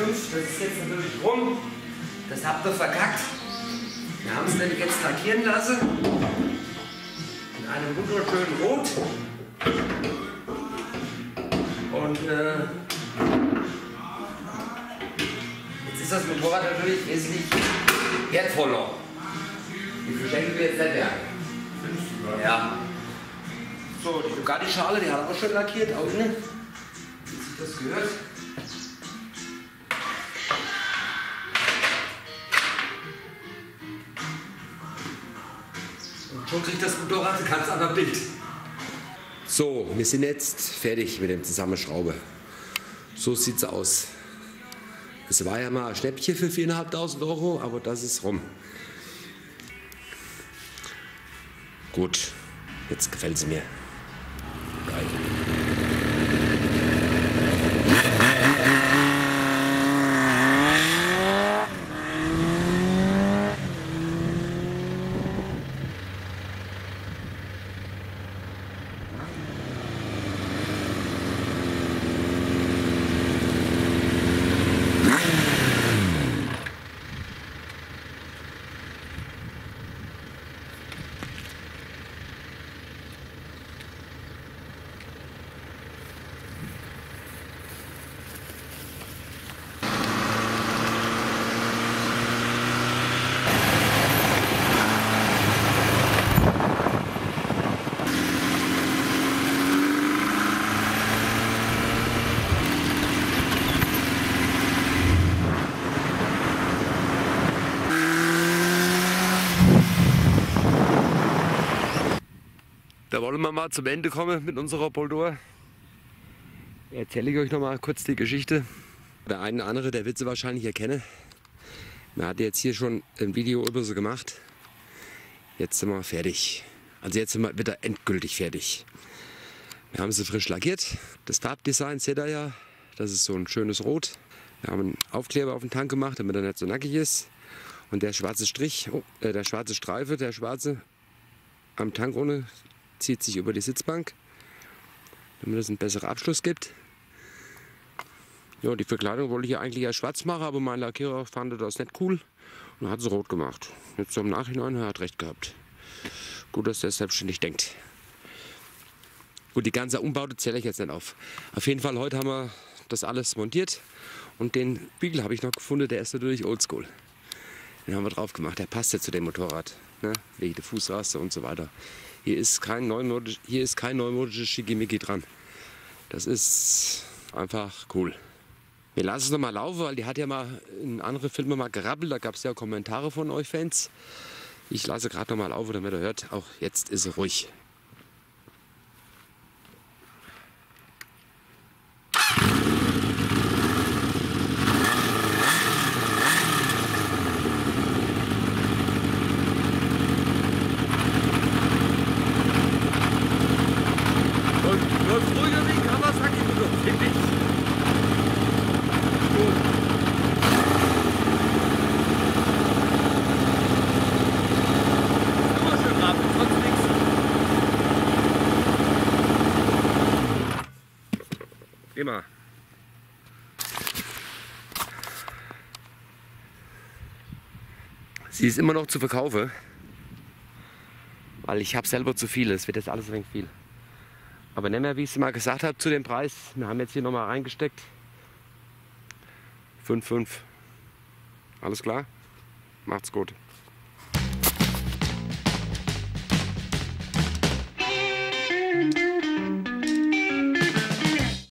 ist jetzt natürlich rum. Das habt ihr verkackt. Wir haben es nämlich jetzt lackieren lassen. In einem wunderschönen Rot. Und äh, jetzt ist das Motorrad natürlich wesentlich wertvoller. Die verschenken wir jetzt nicht mehr. Ja. So, die Bugatti-Schale, die hat er auch schon lackiert, auch innen. Wie sich das gehört. Schon kriegt das Motorrad ein ganz anderes Bild. So, wir sind jetzt fertig mit dem Zusammenschraube. So sieht's aus. Es war ja mal ein Schnäppchen für 4.500 Euro, aber das ist rum. Gut, jetzt gefällt sie mir. Geil. Da wollen wir mal zum Ende kommen mit unserer Boldor. Erzähle ich euch noch mal kurz die Geschichte. Der eine oder andere, der wird sie wahrscheinlich erkennen. Man hat jetzt hier schon ein Video über sie gemacht. Jetzt sind wir fertig. Also jetzt sind wir wieder endgültig fertig. Wir haben sie frisch lackiert. Das Farbdesign seht ihr ja. Das ist so ein schönes Rot. Wir haben einen Aufkleber auf den Tank gemacht, damit er nicht so nackig ist. Und der schwarze Strich, oh, äh, der schwarze Streife, der schwarze am Tank ohne, zieht sich über die Sitzbank, damit es einen besseren Abschluss gibt. Ja, die Verkleidung wollte ich ja eigentlich ja schwarz machen, aber mein Lackierer fand das nicht cool und hat es rot gemacht. Jetzt im Nachhinein, er hat recht gehabt. Gut, dass er selbstständig denkt. Gut, die ganze Umbaute zähle ich jetzt nicht auf. Auf jeden Fall, heute haben wir das alles montiert und den Bügel habe ich noch gefunden, der ist natürlich oldschool. Den haben wir drauf gemacht, der passt ja zu dem Motorrad, ne? wegen der Fußraste und so weiter. Hier ist kein, neumodisch, hier ist kein neumodisches Schickimicki dran. Das ist einfach cool. Wir lassen es nochmal laufen, weil die hat ja mal in andere Filme mal gerabbelt. Da gab es ja Kommentare von euch Fans. Ich lasse gerade nochmal laufen, damit ihr hört, auch jetzt ist es ruhig. Immer. Sie ist immer noch zu verkaufen, weil ich habe selber zu viel. Es wird jetzt alles ein wenig viel. Aber nicht mehr, wie ich es mal gesagt habe, zu dem Preis. Wir haben jetzt hier nochmal reingesteckt. 5,5. Alles klar? Macht's gut.